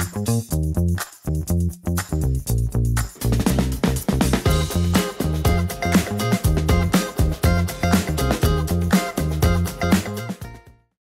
Música